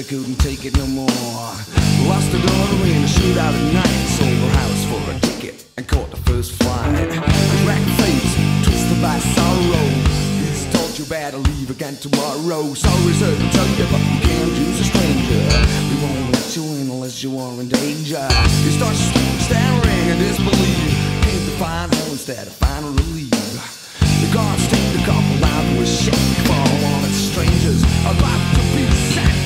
I couldn't take it no more. Lost the daughter in a shootout at night. Sold her house for a ticket and caught the first flight. Cracked face, twisted by sorrow. He's told you better leave again tomorrow. Sorry, sir, to tell you, but you can't use a stranger. We won't let you in unless you are in danger. He starts staring in disbelief. Came to find home instead of find relief. The guards take the cop allowed to a shake. Fall on its strangers. A lot to be sacked.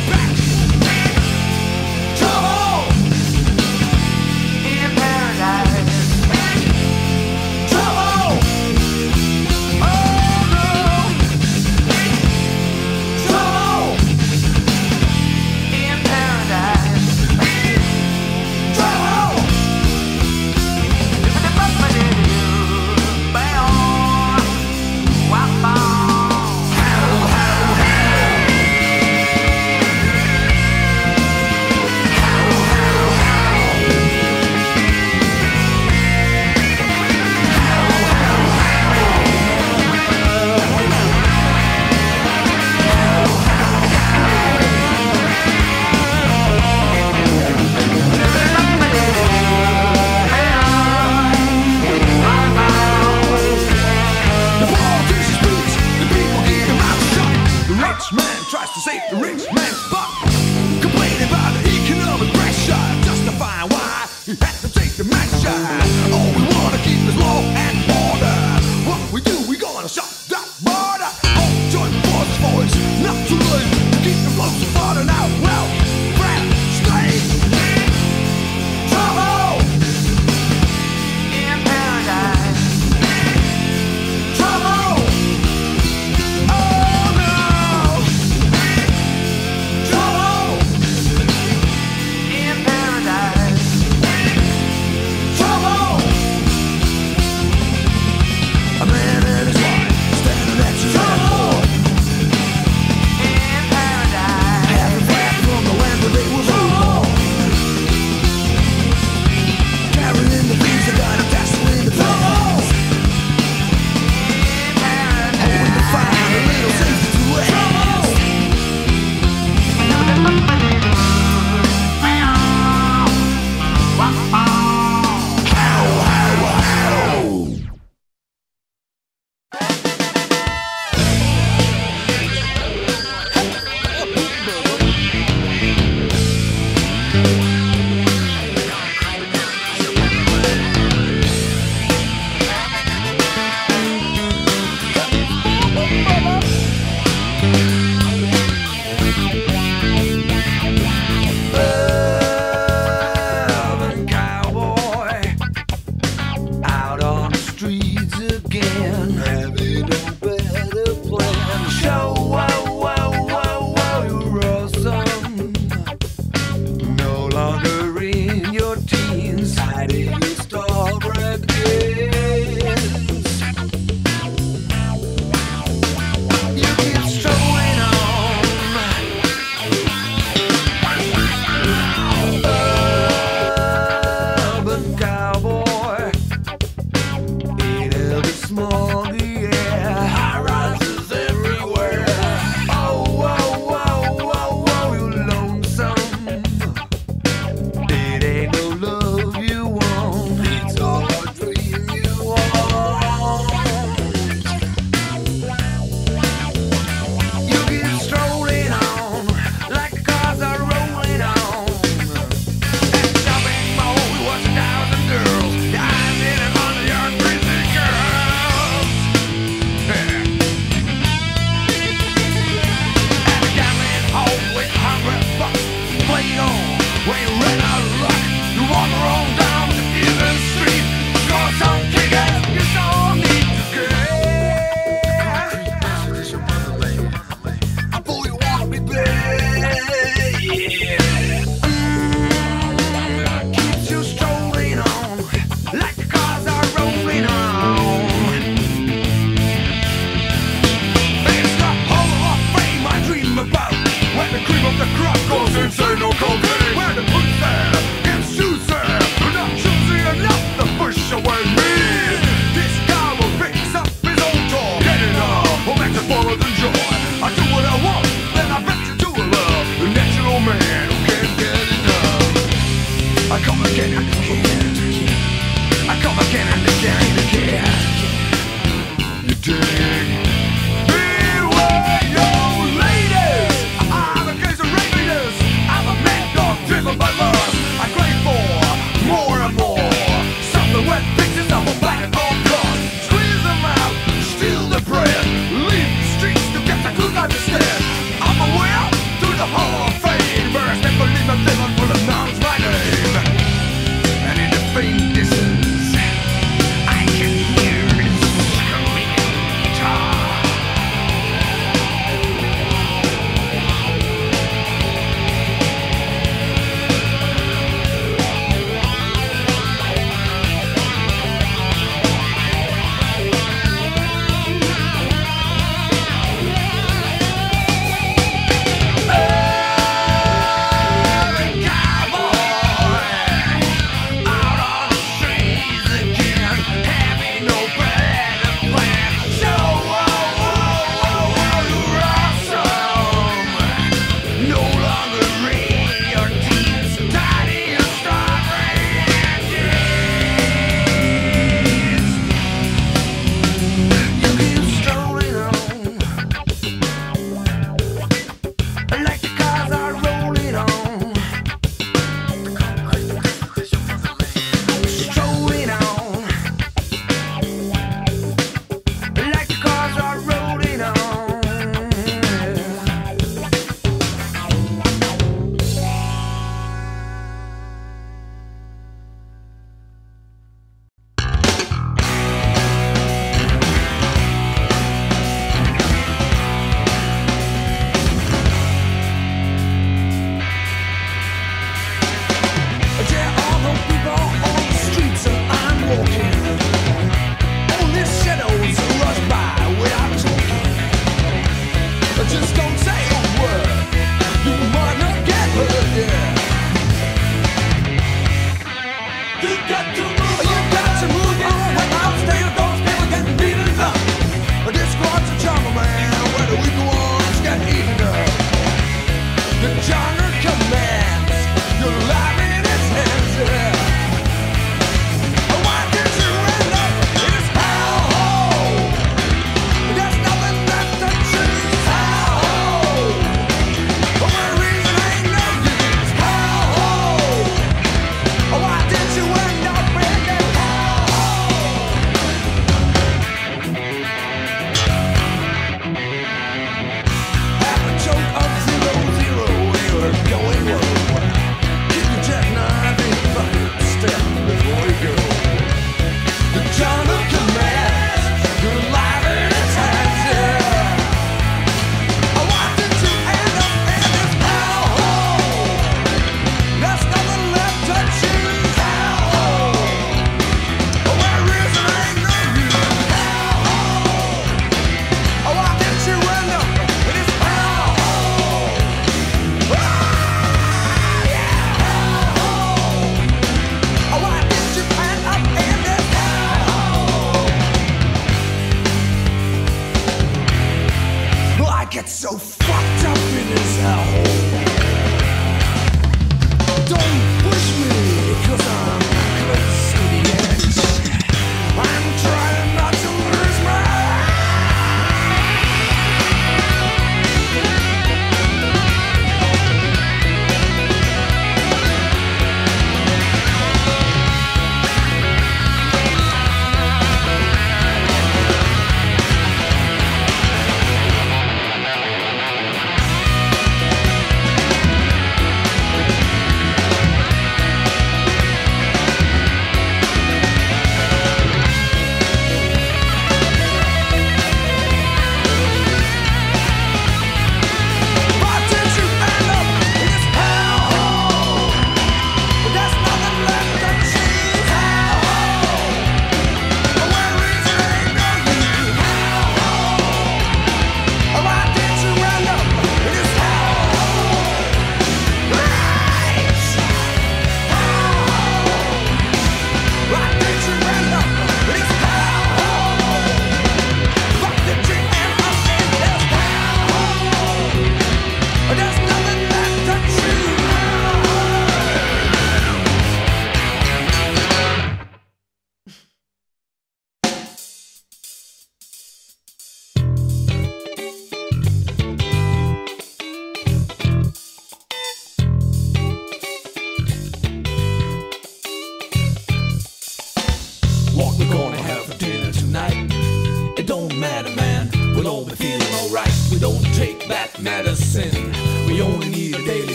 again. Have it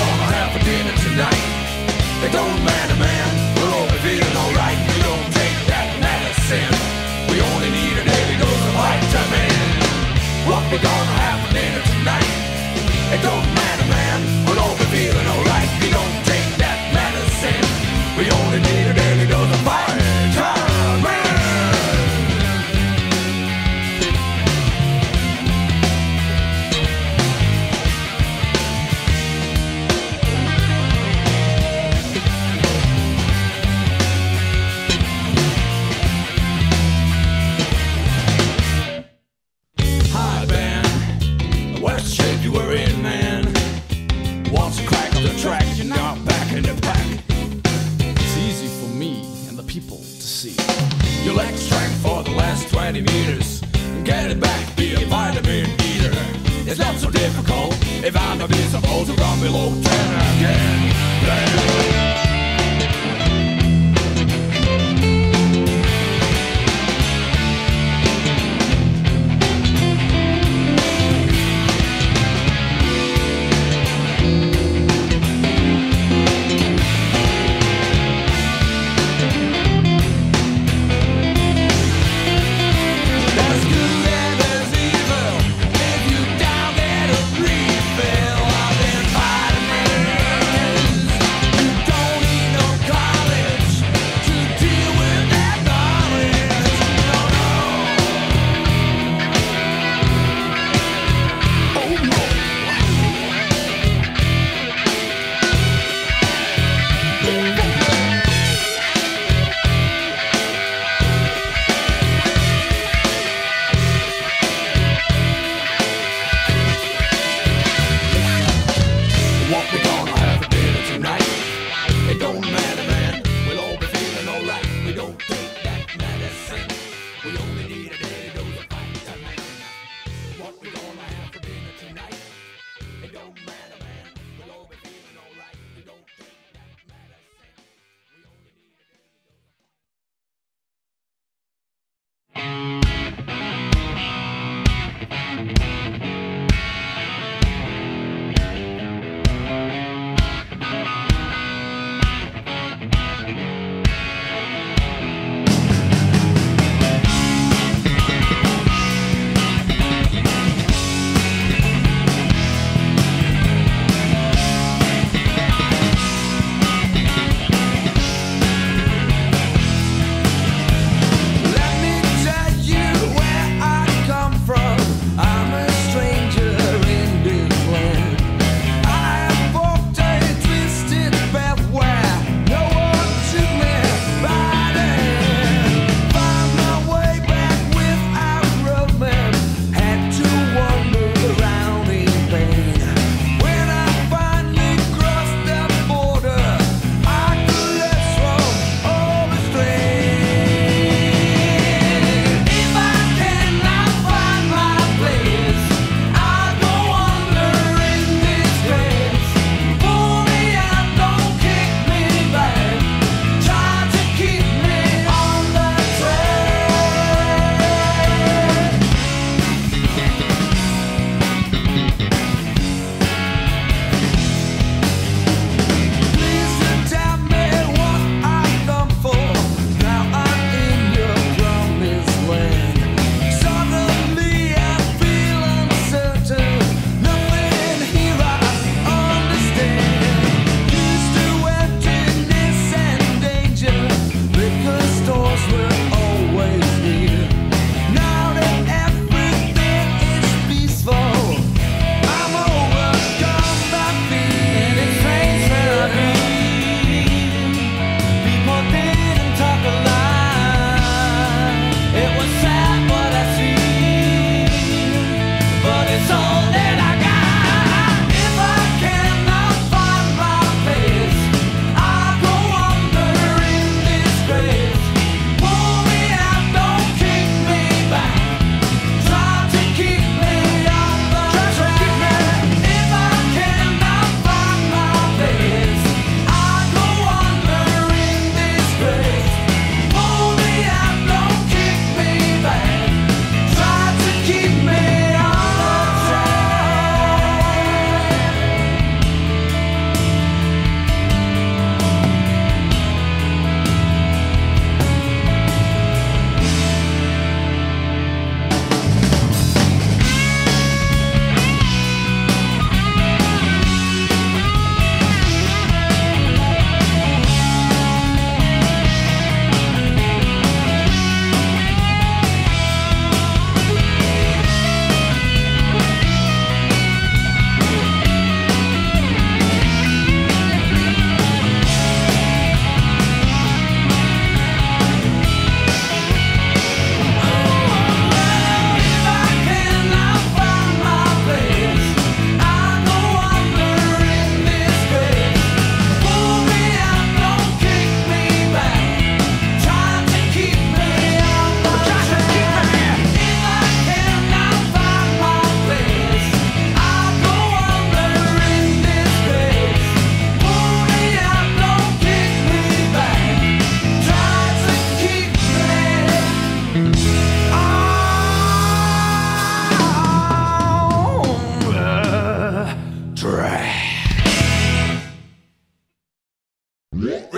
gonna have for dinner tonight. It don't matter, man. We're all feeling alright. We don't take that medicine. We only need a daily dose of vitamin. What we gonna have for dinner tonight? It don't matter.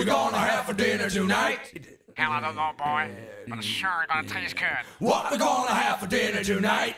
We're gonna have for dinner tonight. Hello, little boy. I'm sure gonna taste good. What we gonna have for dinner tonight?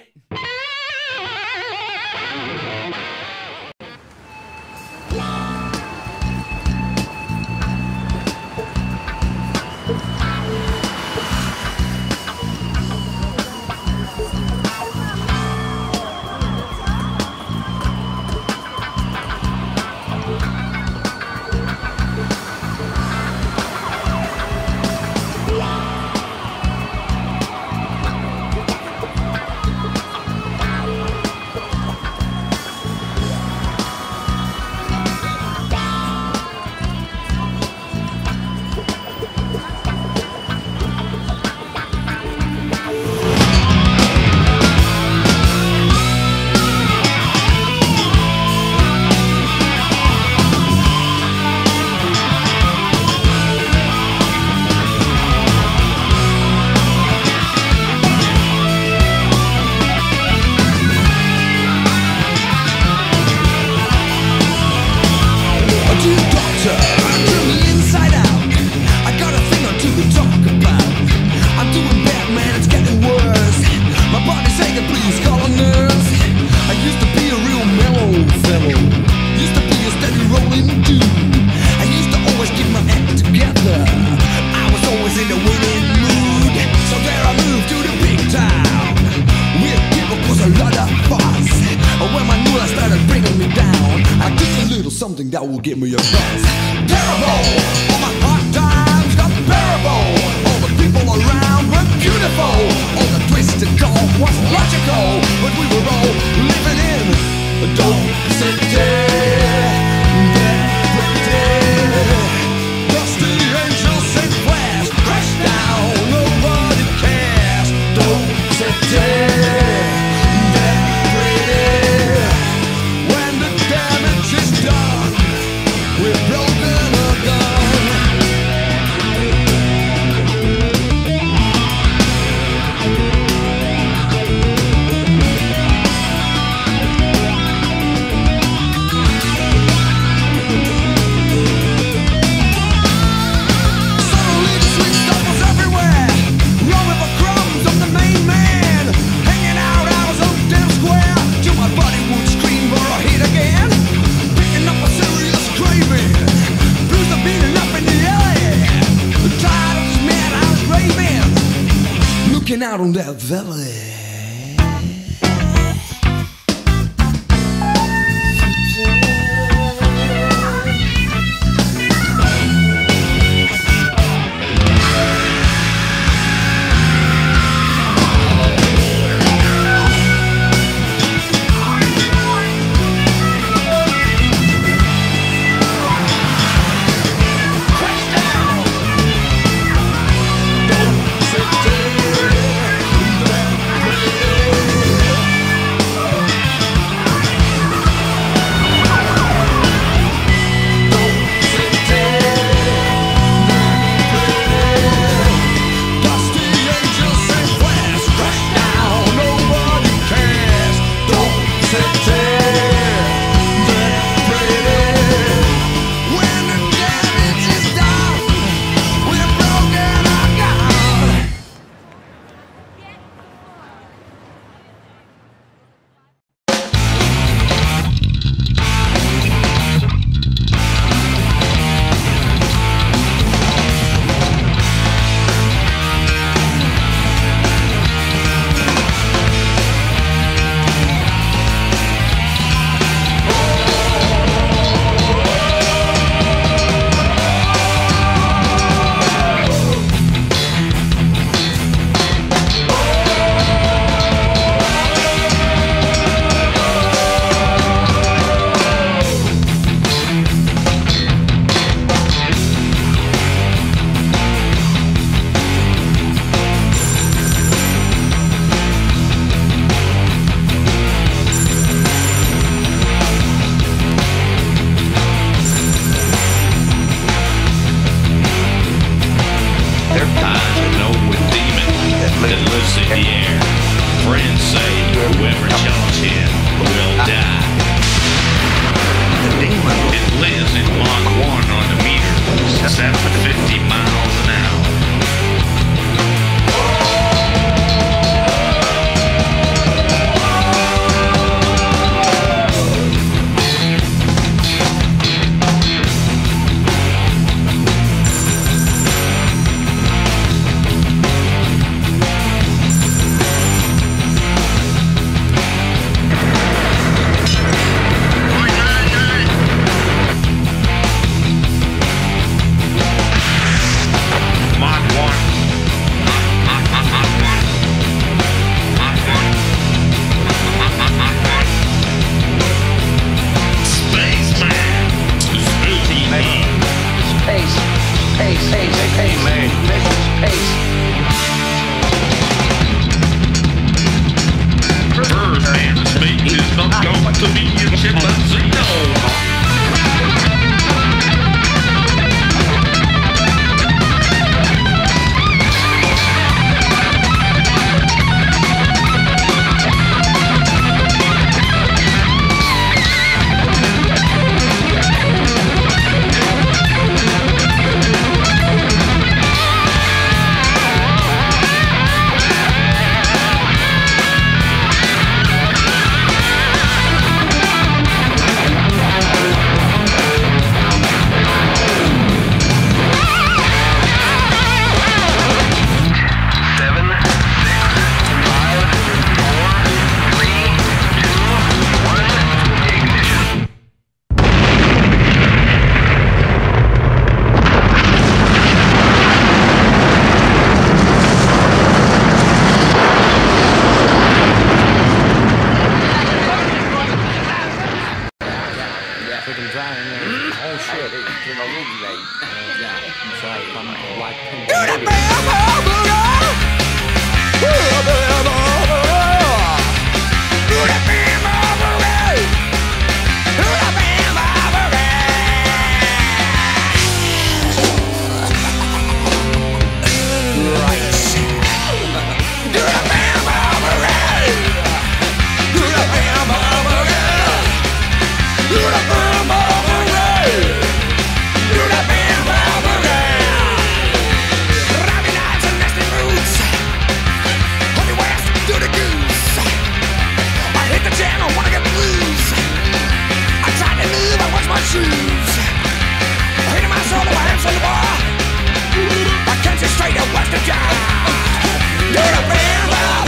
in a winning mood. So there I moved to the big town. Cause a lot of fuss. When my new started me down I a little something that will get me a buzz straight what's the job? Do the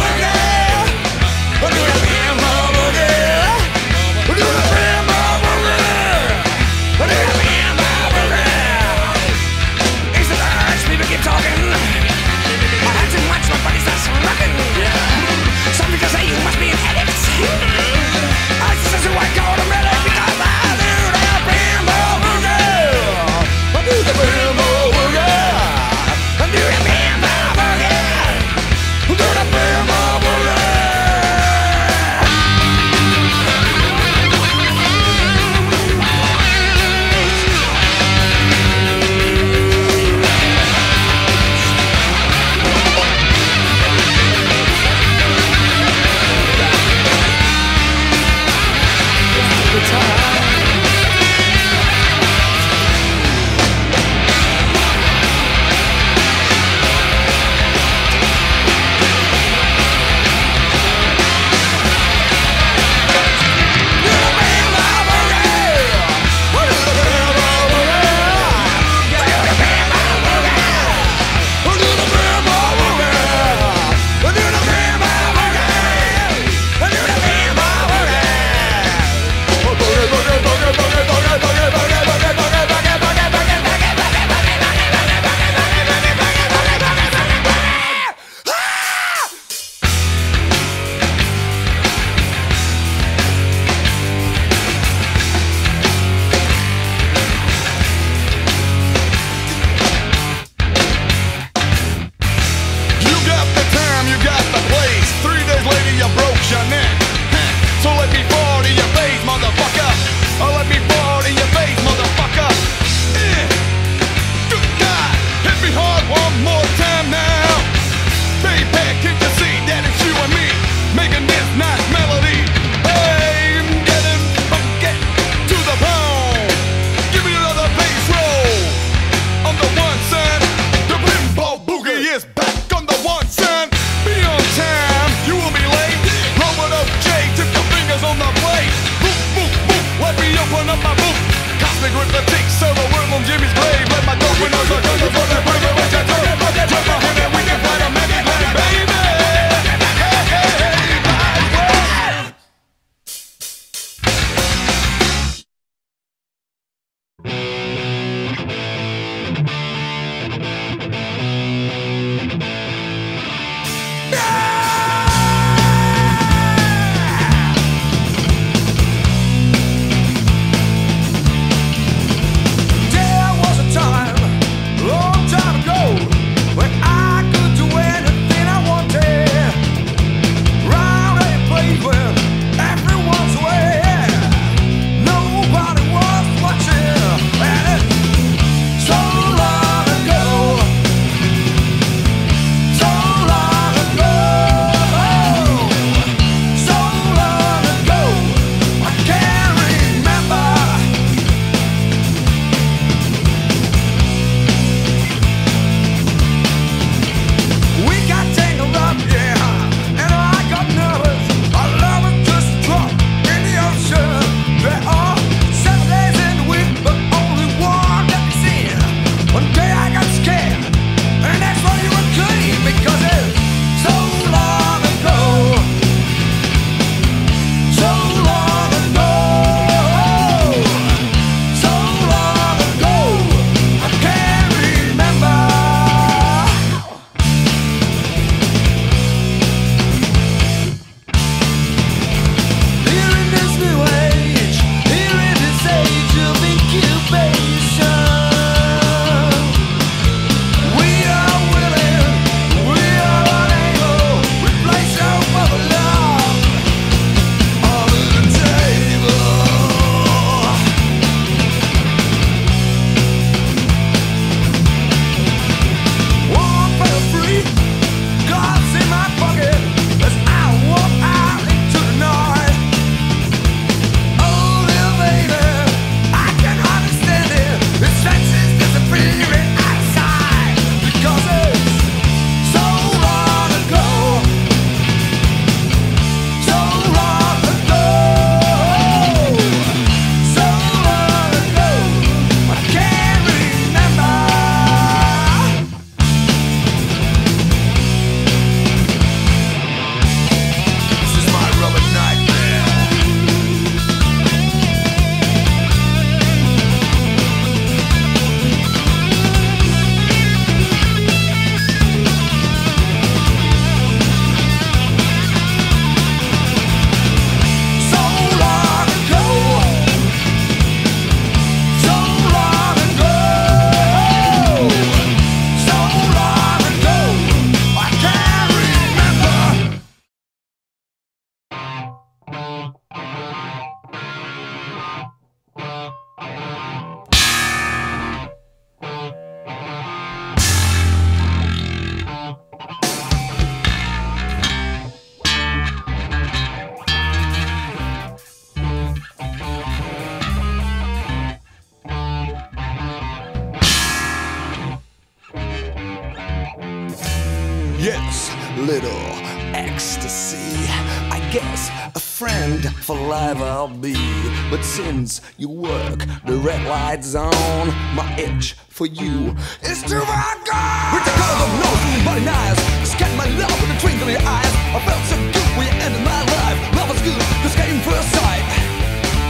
light zone, my itch for you is too far gone. With the color of nose and body nice, scan my love with a twinkle in your eyes. I felt so good when you ended my life. Love was good, just came first sight.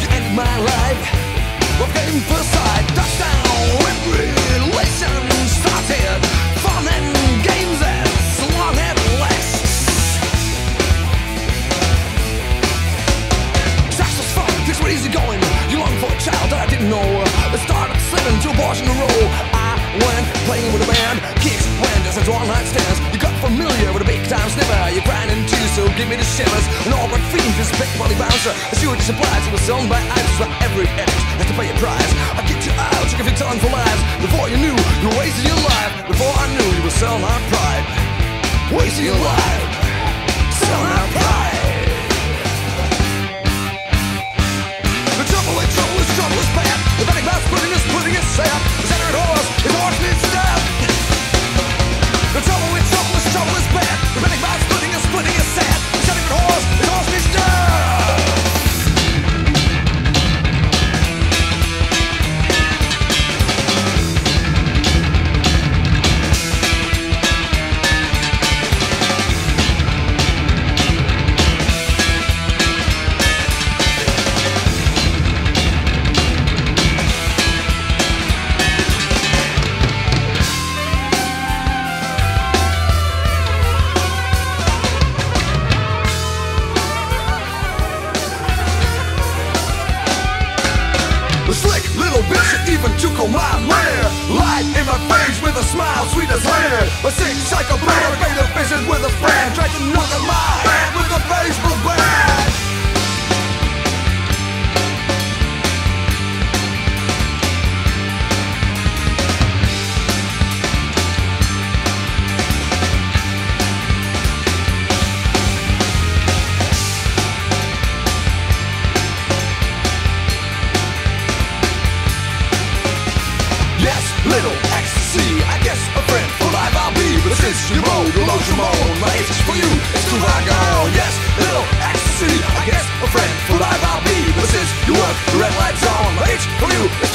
You ended my life. Love came first sight. A. I went playing with a band, kicks, wenders, and one night stands. You got familiar with a big time sniffer. You're grinding too, so give me the shivers. An awkward fiend, this big body bouncer. As you were surprised, it was sold by ice for every edge. Had to pay a price. I kicked you out, took a few tons for lies. Before you knew, you wasting your life. Before I knew, you were selling our pride. Wasting your life. Selling our pride. Betting mouse pudding is pudding even on my man. Light in my face with a smile sweet as hair A sick psychopath a vision with a friend. Tried to knock on my head with a baseball bat since you moan, you lose your moan Life for you, is too high, girl. Yes, little ecstasy, I guess a friend for life I'll be But since you work, the red light's on. Life's for you,